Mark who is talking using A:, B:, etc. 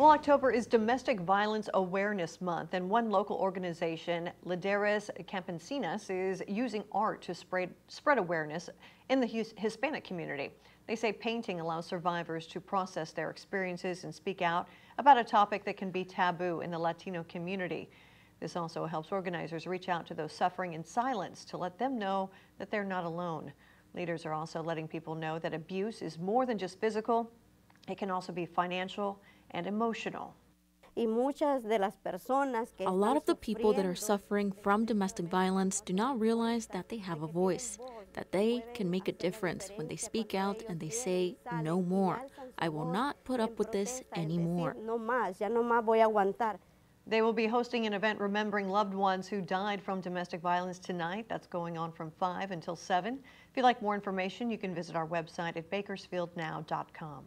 A: Well, October is Domestic Violence Awareness Month, and one local organization, Lideres Campesinas, is using art to spread, spread awareness in the Hispanic community. They say painting allows survivors to process their experiences and speak out about a topic that can be taboo in the Latino community. This also helps organizers reach out to those suffering in silence to let them know that they're not alone. Leaders are also letting people know that abuse is more than just physical, it can also be financial and emotional.
B: A lot of the people that are suffering from domestic violence do not realize that they have a voice, that they can make a difference when they speak out and they say, no more. I will not put up with this anymore.
A: They will be hosting an event remembering loved ones who died from domestic violence tonight. That's going on from 5 until 7. If you'd like more information, you can visit our website at bakersfieldnow.com.